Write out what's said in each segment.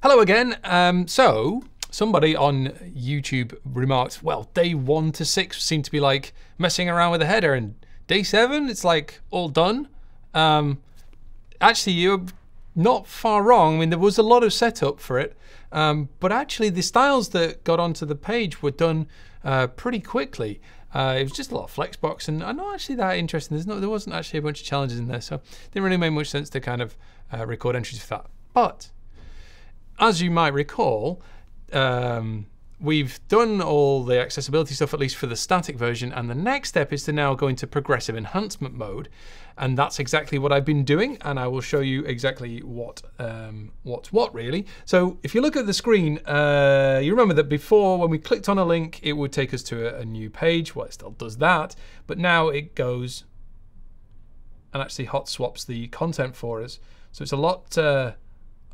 Hello again. Um, so, somebody on YouTube remarked, well, day one to six seem to be like messing around with the header, and day seven, it's like all done. Um, actually, you're not far wrong. I mean, there was a lot of setup for it, um, but actually, the styles that got onto the page were done uh, pretty quickly. Uh, it was just a lot of flexbox, and not actually that interesting. There's no, there wasn't actually a bunch of challenges in there, so it didn't really make much sense to kind of uh, record entries for that. But as you might recall, um, we've done all the accessibility stuff, at least for the static version, and the next step is to now go into progressive enhancement mode. And that's exactly what I've been doing, and I will show you exactly what um, what's what really. So if you look at the screen, uh, you remember that before when we clicked on a link, it would take us to a, a new page. Well, it still does that, but now it goes and actually hot swaps the content for us. So it's a lot uh,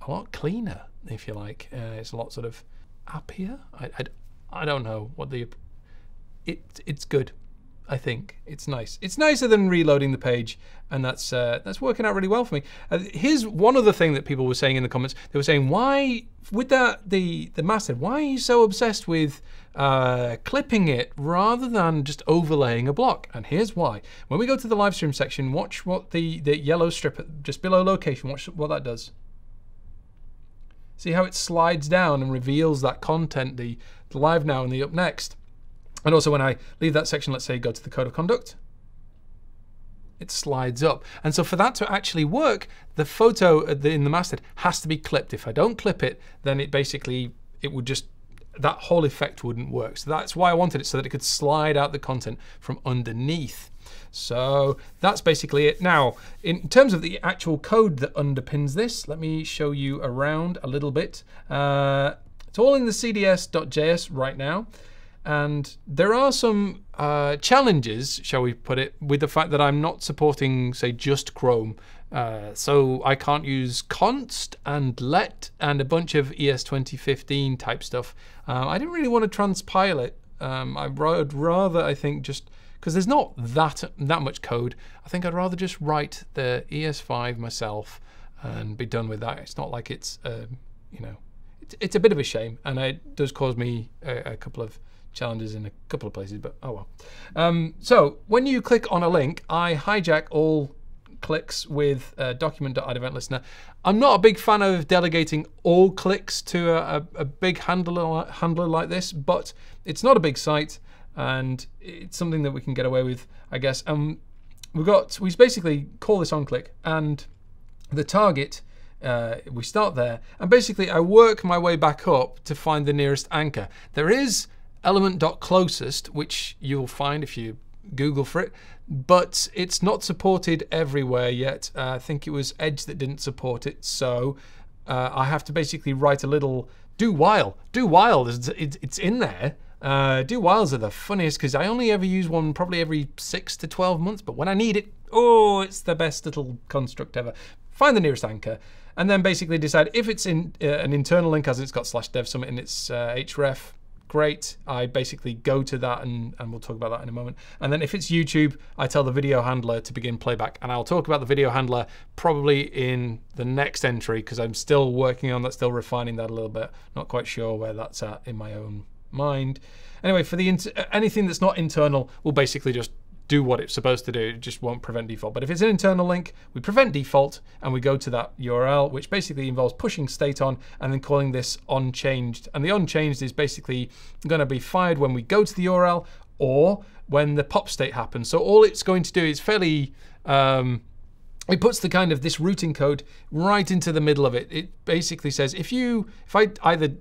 a lot cleaner if you like. Uh, it's a lot sort of happier. I, I, I don't know what the it it's good. I think it's nice. It's nicer than reloading the page, and that's uh, that's working out really well for me. Uh, here's one other thing that people were saying in the comments. They were saying, "Why with that the the masthead? Why are you so obsessed with uh, clipping it rather than just overlaying a block?" And here's why. When we go to the live stream section, watch what the the yellow strip just below location. Watch what that does. See how it slides down and reveals that content, the, the live now and the up next. And also when I leave that section, let's say go to the code of conduct, it slides up. And so for that to actually work, the photo uh, in the masthead has to be clipped. If I don't clip it, then it basically, it would just, that whole effect wouldn't work. So that's why I wanted it so that it could slide out the content from underneath. So that's basically it. Now, in terms of the actual code that underpins this, let me show you around a little bit. Uh, it's all in the cds.js right now. And there are some uh, challenges, shall we put it, with the fact that I'm not supporting, say, just Chrome. Uh, so I can't use const and let and a bunch of ES 2015 type stuff. Uh, I didn't really want to transpile it. Um, I would rather, I think, just because there's not that that much code. I think I'd rather just write the ES5 myself and be done with that. It's not like it's, uh, you know, it's, it's, a bit of a shame, and it does cause me a, a, couple of challenges in a couple of places, but oh well. Um, so when you click on a link, I hijack all clicks with uh, document.add event listener. I'm not a big fan of delegating all clicks to a, a, a big handler, handler like this, but it's not a big site and it's something that we can get away with, I guess. Um, we've got we basically call this on click, and the target. Uh, we start there, and basically I work my way back up to find the nearest anchor. There is element.closest, which you'll find if you Google for it, but it's not supported everywhere yet. Uh, I think it was Edge that didn't support it, so uh, I have to basically write a little do while. Do while, it's, it's in there, uh, do whiles are the funniest because I only ever use one probably every six to 12 months, but when I need it, oh, it's the best little construct ever. Find the nearest anchor and then basically decide if it's in uh, an internal link as it's got slash dev summit in its uh, href, great. I basically go to that and, and we'll talk about that in a moment. And then if it's YouTube, I tell the video handler to begin playback. And I'll talk about the video handler probably in the next entry because I'm still working on that, still refining that a little bit. Not quite sure where that's at in my own mind. Anyway, for the anything that's not internal, we'll basically just do what it's supposed to do. It just won't prevent default. But if it's an internal link, we prevent default and we go to that URL, which basically involves pushing state on and then calling this onChanged. And the onChanged is basically going to be fired when we go to the URL or when the pop state happens. So all it's going to do is fairly um, it puts the kind of this routing code right into the middle of it. It basically says if you if I either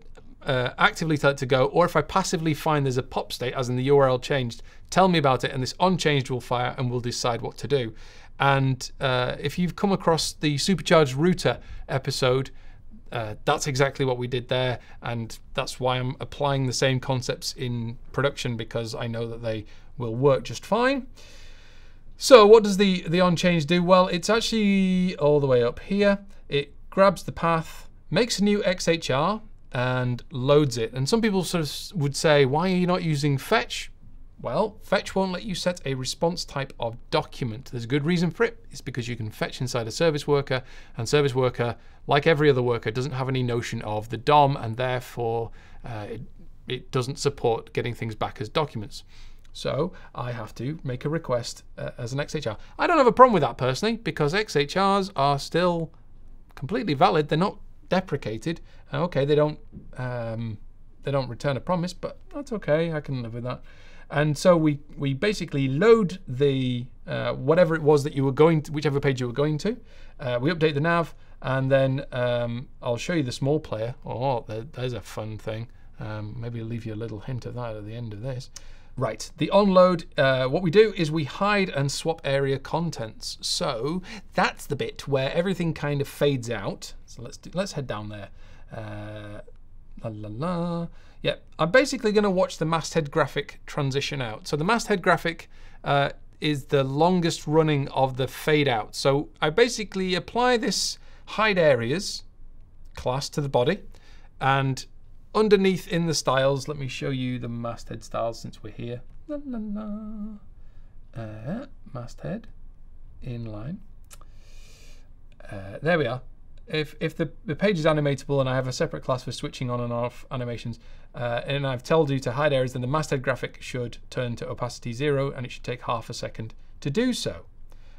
uh, actively tell it to go, or if I passively find there's a pop state, as in the URL changed, tell me about it, and this onChanged will fire, and we'll decide what to do. And uh, if you've come across the supercharged router episode, uh, that's exactly what we did there, and that's why I'm applying the same concepts in production because I know that they will work just fine. So what does the the onChange do? Well, it's actually all the way up here. It grabs the path, makes a new XHR, and loads it. And some people sort of would say, why are you not using fetch? Well, fetch won't let you set a response type of document. There's a good reason for it. It's because you can fetch inside a service worker, and service worker, like every other worker, doesn't have any notion of the DOM, and therefore uh, it, it doesn't support getting things back as documents. So I have to make a request uh, as an XHR. I don't have a problem with that personally because XHRs are still completely valid. They're not deprecated. Uh, okay, they don't um, they don't return a promise, but that's okay. I can live with that. And so we, we basically load the uh, whatever it was that you were going to, whichever page you were going to. Uh, we update the nav, and then um, I'll show you the small player. Oh, there, there's a fun thing. Um, maybe I'll leave you a little hint of that at the end of this. Right, the onload, uh, what we do is we hide and swap area contents. So that's the bit where everything kind of fades out. So let's do, let's head down there. Uh, la la la. Yeah, I'm basically going to watch the masthead graphic transition out. So the masthead graphic uh, is the longest running of the fade out. So I basically apply this hide areas class to the body and underneath in the styles, let me show you the masthead styles since we're here. La, la, la. Uh, masthead inline. Uh, there we are if if the, the page is animatable and I have a separate class for switching on and off animations, uh, and I've told you to hide areas, then the masthead graphic should turn to opacity zero, and it should take half a second to do so.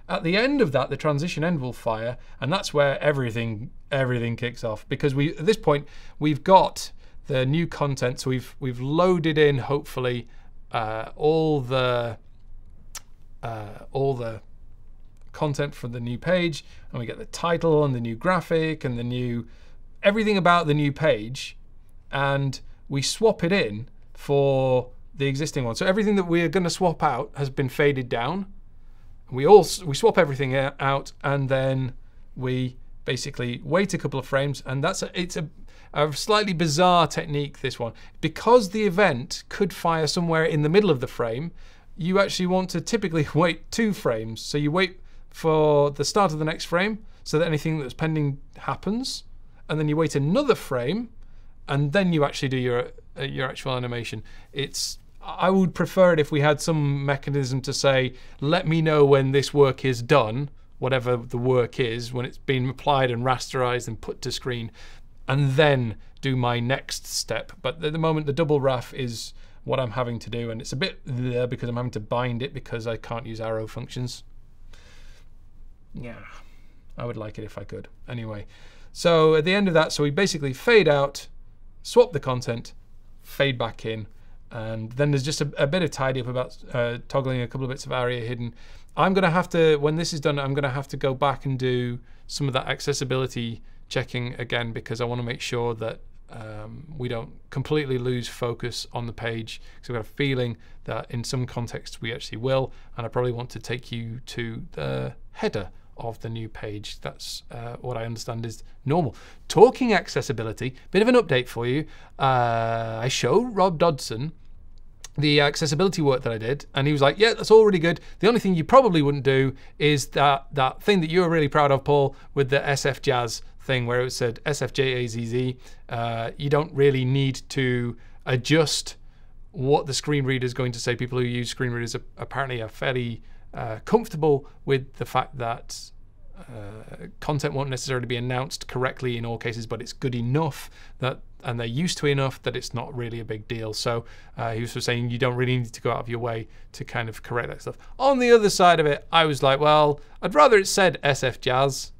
At the end of that, the transition end will fire, and that's where everything everything kicks off because we at this point we've got the new content, so we've we've loaded in hopefully uh, all the uh, all the content for the new page, and we get the title and the new graphic and the new everything about the new page, and we swap it in for the existing one. So everything that we're going to swap out has been faded down. We all we swap everything out, and then we basically wait a couple of frames, and that's a, it's a a slightly bizarre technique, this one. Because the event could fire somewhere in the middle of the frame, you actually want to typically wait two frames. So you wait for the start of the next frame so that anything that's pending happens. And then you wait another frame and then you actually do your uh, your actual animation. It's I would prefer it if we had some mechanism to say, let me know when this work is done, whatever the work is, when it's been applied and rasterized and put to screen, and then do my next step. But at the moment, the double raf is what I'm having to do, and it's a bit there because I'm having to bind it because I can't use arrow functions yeah, I would like it if I could. Anyway, so at the end of that, so we basically fade out, swap the content, fade back in, and then there's just a, a bit of tidy up about uh, toggling a couple of bits of aria-hidden. I'm going to have to, when this is done, I'm going to have to go back and do some of that accessibility checking again because I want to make sure that um, we don't completely lose focus on the page because I've got a feeling that in some contexts we actually will and I probably want to take you to the header of the new page. That's uh, what I understand is normal. Talking accessibility, bit of an update for you. Uh, I showed Rob Dodson the accessibility work that I did, and he was like, "Yeah, that's all really good. The only thing you probably wouldn't do is that that thing that you were really proud of, Paul, with the SF Jazz thing, where it said SFJAZZ. Uh, you don't really need to adjust what the screen reader is going to say. People who use screen readers are apparently are fairly uh, comfortable with the fact that uh, content won't necessarily be announced correctly in all cases, but it's good enough that, and they're used to enough that it's not really a big deal. So uh, he was sort of saying you don't really need to go out of your way to kind of correct that stuff. On the other side of it, I was like, well, I'd rather it said SF Jazz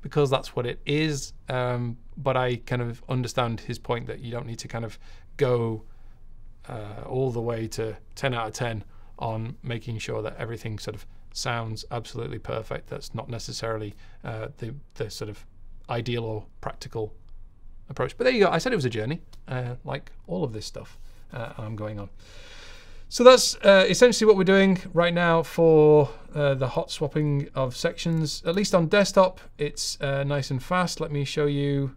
because that's what it is. Um, but I kind of understand his point that you don't need to kind of go uh, all the way to 10 out of 10 on making sure that everything sort of sounds absolutely perfect. That's not necessarily uh, the the sort of ideal or practical approach. But there you go. I said it was a journey, uh, like all of this stuff uh, I'm going on. So that's uh, essentially what we're doing right now for uh, the hot swapping of sections. At least on desktop, it's uh, nice and fast. Let me show you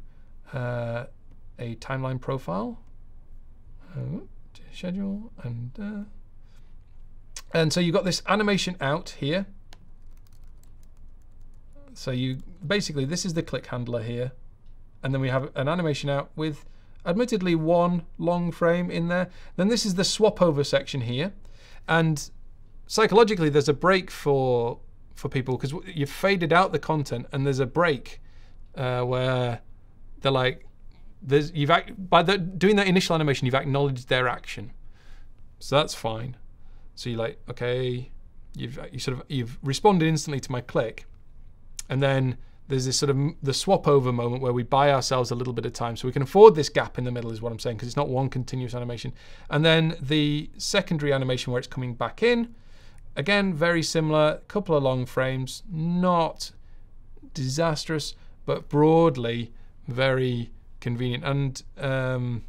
a timeline profile. schedule and and so you've got this animation out here. So you basically, this is the click handler here. And then we have an animation out with admittedly one long frame in there. Then this is the swap over section here. And psychologically, there's a break for for people because you've faded out the content, and there's a break uh, where they're like, there's you've by the, doing that initial animation, you've acknowledged their action, so that's fine. So you're like, okay, you've you sort of you've responded instantly to my click, and then there's this sort of the swap over moment where we buy ourselves a little bit of time. So we can afford this gap in the middle is what i'm saying because it's not one continuous animation. And then the secondary animation where it's coming back in again very similar couple of long frames not disastrous but broadly very convenient. And um,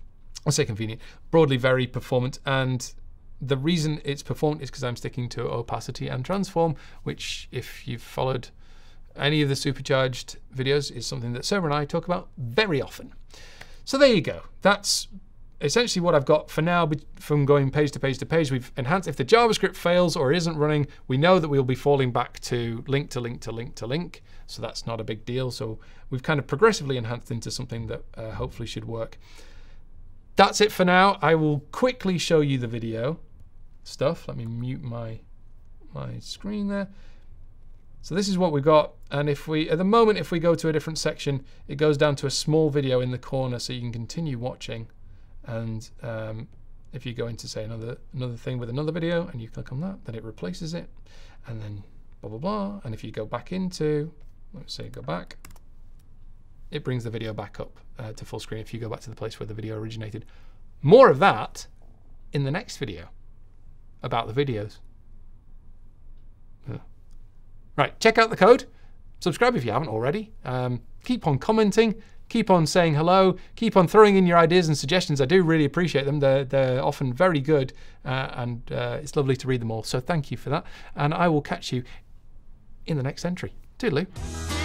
i'll say convenient broadly very performant and the reason it's performed is because i'm sticking to opacity and transform which if you've followed any of the supercharged videos is something that Surma and I talk about very often. So there you go. That's essentially what I've got for now from going page to page to page. We've enhanced, if the JavaScript fails or isn't running, we know that we'll be falling back to link to link to link to link. So that's not a big deal. So we've kind of progressively enhanced into something that uh, hopefully should work. That's it for now. I will quickly show you the video stuff. Let me mute my, my screen there. So this is what we got. And if we, at the moment, if we go to a different section, it goes down to a small video in the corner so you can continue watching. And um, if you go into say another another thing with another video and you click on that, then it replaces it. And then blah, blah, blah. And if you go back into, let's say go back, it brings the video back up uh, to full screen if you go back to the place where the video originated. More of that in the next video about the videos. Right, check out the code. Subscribe if you haven't already. Um, keep on commenting. Keep on saying hello. Keep on throwing in your ideas and suggestions. I do really appreciate them. They're, they're often very good, uh, and uh, it's lovely to read them all. So thank you for that. And I will catch you in the next entry. Toodaloo.